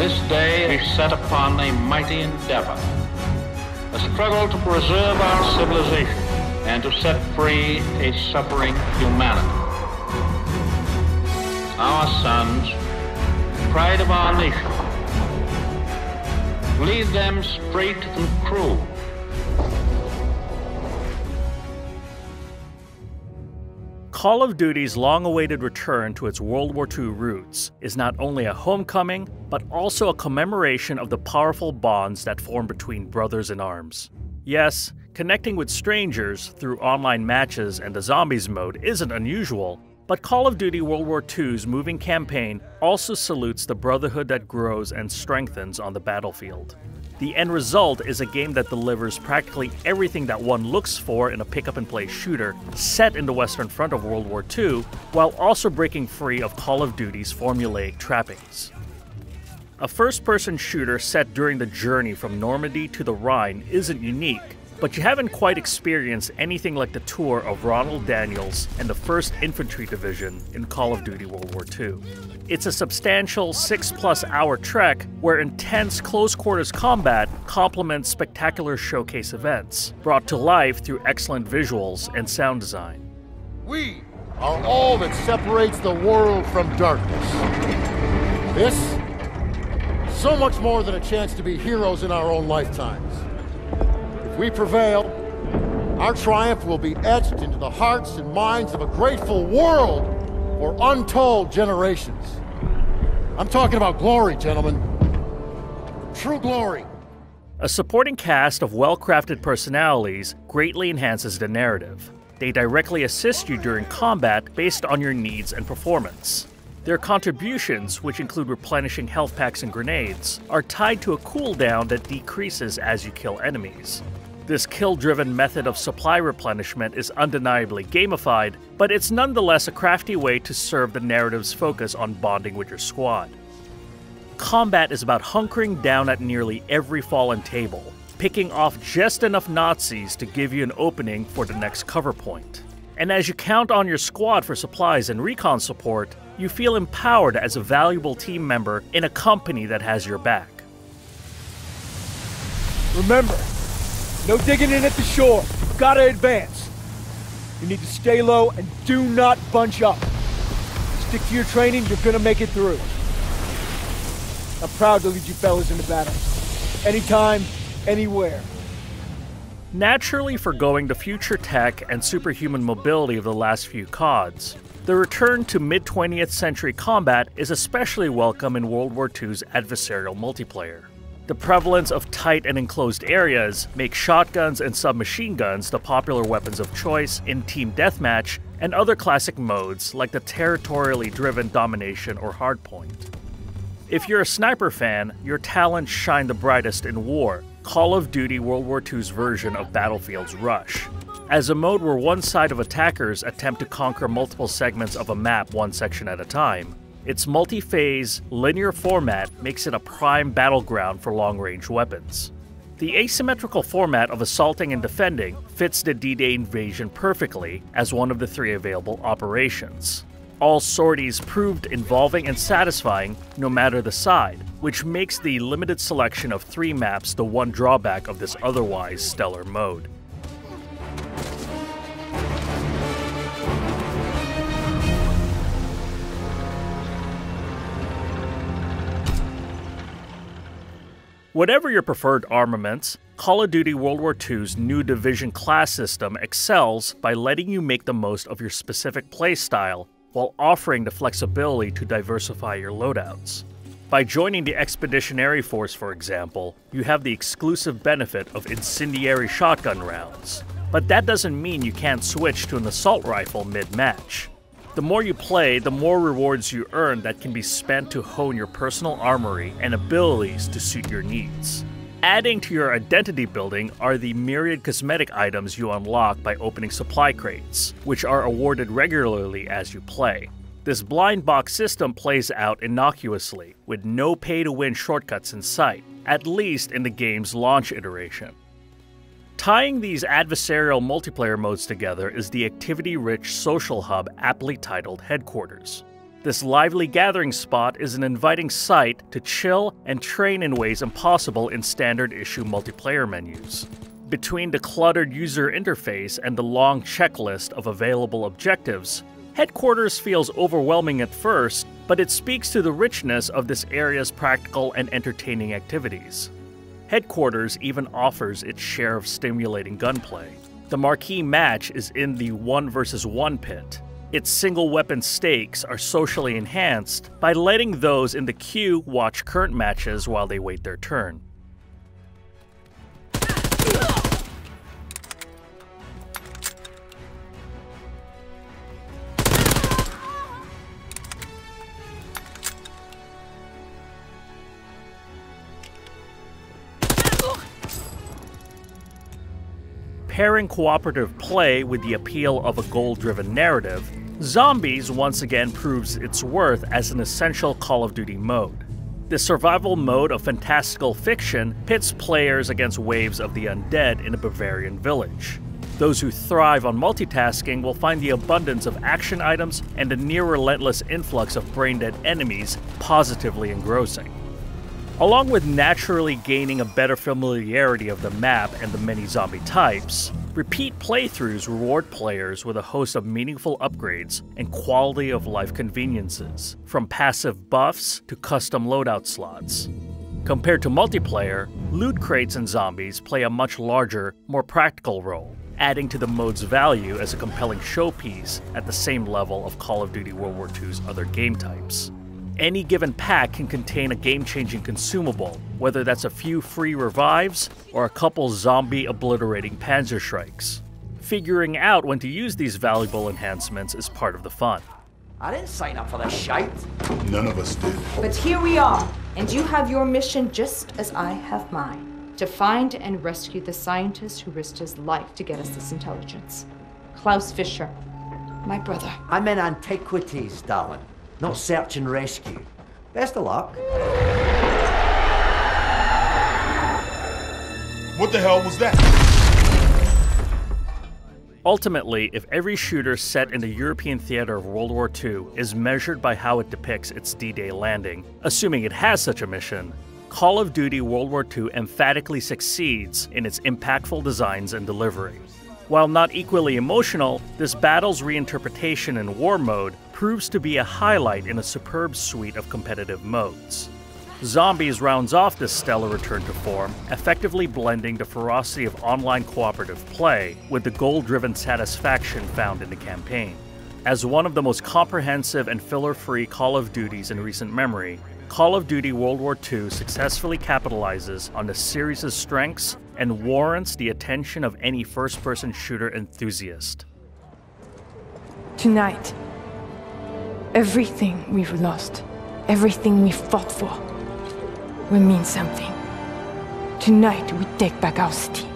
This day we set upon a mighty endeavor, a struggle to preserve our civilization and to set free a suffering humanity. Our sons, pride of our nation, lead them straight and true. Call of Duty's long awaited return to its World War II roots is not only a homecoming, but also a commemoration of the powerful bonds that form between brothers in arms. Yes, connecting with strangers through online matches and the Zombies mode isn't unusual, but Call of Duty World War II's moving campaign also salutes the brotherhood that grows and strengthens on the battlefield. The end result is a game that delivers practically everything that one looks for in a pick up and play shooter set in the Western Front of World War II, while also breaking free of Call of Duty's formulaic trappings. A first person shooter set during the journey from Normandy to the Rhine isn't unique, but you haven't quite experienced anything like the tour of Ronald Daniels and the 1st Infantry Division in Call of Duty World War II. It's a substantial six plus hour trek where intense close quarters combat complements spectacular showcase events, brought to life through excellent visuals and sound design. We are all that separates the world from darkness. This, is so much more than a chance to be heroes in our own lifetimes. We prevail, our triumph will be etched into the hearts and minds of a grateful world for untold generations. I'm talking about glory, gentlemen. True glory. A supporting cast of well crafted personalities greatly enhances the narrative. They directly assist you during combat based on your needs and performance. Their contributions, which include replenishing health packs and grenades, are tied to a cooldown that decreases as you kill enemies. This kill driven method of supply replenishment is undeniably gamified, but it's nonetheless a crafty way to serve the narrative's focus on bonding with your squad. Combat is about hunkering down at nearly every fallen table, picking off just enough Nazis to give you an opening for the next cover point. And as you count on your squad for supplies and recon support, you feel empowered as a valuable team member in a company that has your back. Remember, no digging in at the shore. Gotta advance. You need to stay low and do not bunch up. Stick to your training, you're gonna make it through. I'm proud to lead you fellas into battle. Anytime, anywhere. Naturally foregoing the future tech and superhuman mobility of the last few CODs, the return to mid 20th century combat is especially welcome in World War II's adversarial multiplayer. The prevalence of tight and enclosed areas make shotguns and submachine guns the popular weapons of choice in team deathmatch and other classic modes like the territorially driven domination or hardpoint. If you're a sniper fan, your talents shine the brightest in war, Call of Duty World War II's version of Battlefield's Rush. As a mode where one side of attackers attempt to conquer multiple segments of a map one section at a time, its multi phase, linear format makes it a prime battleground for long range weapons. The asymmetrical format of assaulting and defending fits the D Day invasion perfectly as one of the three available operations. All sorties proved involving and satisfying no matter the side, which makes the limited selection of three maps the one drawback of this otherwise stellar mode. Whatever your preferred armaments, Call of Duty World War II's new Division class system excels by letting you make the most of your specific playstyle while offering the flexibility to diversify your loadouts. By joining the Expeditionary Force, for example, you have the exclusive benefit of incendiary shotgun rounds. But that doesn't mean you can't switch to an assault rifle mid match. The more you play, the more rewards you earn that can be spent to hone your personal armory and abilities to suit your needs. Adding to your identity building are the myriad cosmetic items you unlock by opening supply crates, which are awarded regularly as you play. This blind box system plays out innocuously, with no pay to win shortcuts in sight, at least in the game's launch iteration. Tying these adversarial multiplayer modes together is the activity rich social hub aptly titled Headquarters. This lively gathering spot is an inviting site to chill and train in ways impossible in standard issue multiplayer menus. Between the cluttered user interface and the long checklist of available objectives, Headquarters feels overwhelming at first, but it speaks to the richness of this area's practical and entertaining activities. Headquarters even offers its share of stimulating gunplay. The marquee match is in the 1 versus 1 pit. Its single weapon stakes are socially enhanced by letting those in the queue watch current matches while they wait their turn. Pairing cooperative play with the appeal of a goal driven narrative, Zombies once again proves its worth as an essential Call of Duty mode. The survival mode of fantastical fiction pits players against waves of the undead in a Bavarian village. Those who thrive on multitasking will find the abundance of action items and a near relentless influx of brain dead enemies positively engrossing. Along with naturally gaining a better familiarity of the map and the many zombie types, repeat playthroughs reward players with a host of meaningful upgrades and quality of life conveniences, from passive buffs to custom loadout slots. Compared to multiplayer, loot crates and zombies play a much larger, more practical role, adding to the mode's value as a compelling showpiece at the same level of Call of Duty World War II's other game types any given pack can contain a game changing consumable, whether that's a few free revives or a couple zombie obliterating Panzerschrecks. Figuring out when to use these valuable enhancements is part of the fun. I didn't sign up for this shite. None of us did. But here we are, and you have your mission just as I have mine to find and rescue the scientist who risked his life to get us this intelligence. Klaus Fischer, my brother. I'm in antiquities, darling not search and rescue. Best of luck. What the hell was that? Ultimately, if every shooter set in the European theater of World War II is measured by how it depicts its D Day landing, assuming it has such a mission, Call of Duty World War II emphatically succeeds in its impactful designs and delivery. While not equally emotional, this battle's reinterpretation in war mode proves to be a highlight in a superb suite of competitive modes. Zombies rounds off this stellar return to form, effectively blending the ferocity of online cooperative play with the goal driven satisfaction found in the campaign. As one of the most comprehensive and filler free Call of Duties in recent memory, Call of Duty World War II successfully capitalizes on the series' strengths and warrants the attention of any first person shooter enthusiast. Tonight, everything we've lost, everything we fought for, will mean something. Tonight, we take back our city.